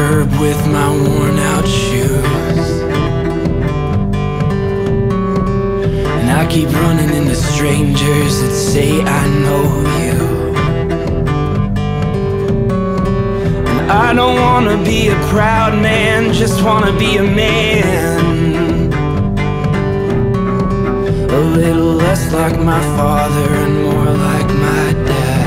curb with my worn out shoes. And I keep running into strangers that say I know you. And I don't wanna be a proud man, just wanna be a man. A little less like my father and more like my dad.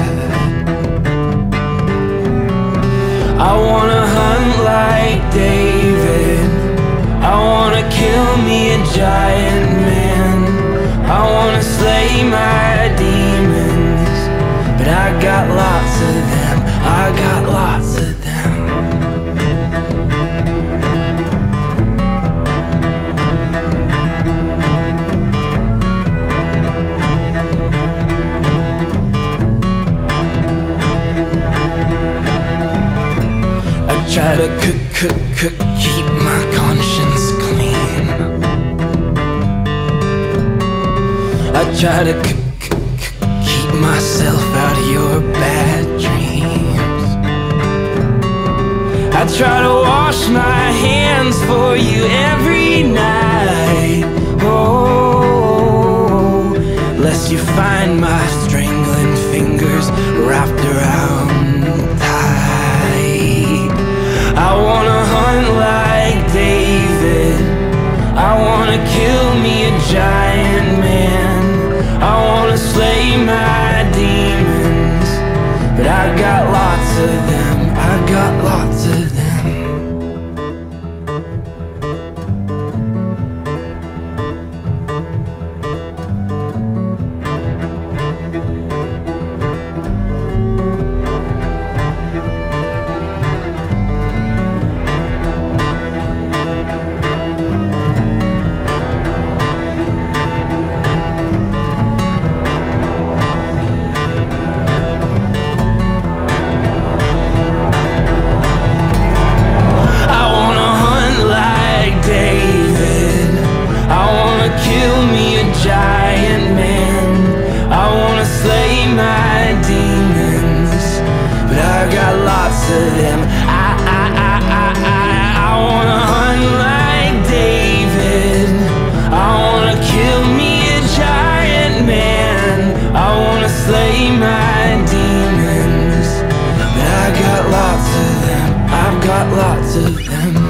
My demons. But I got lots of them. I got lots of them. I try to cook, cook, cook, keep my conscience I try to keep myself out of your bad dreams. I try to wash my hands for you every night. Oh, lest you find my strangling fingers wrapped around. I wanna hunt like David. I wanna kill me a giant man. I wanna slay my demons. But I got lots of them. I got lots of them. got lots of them.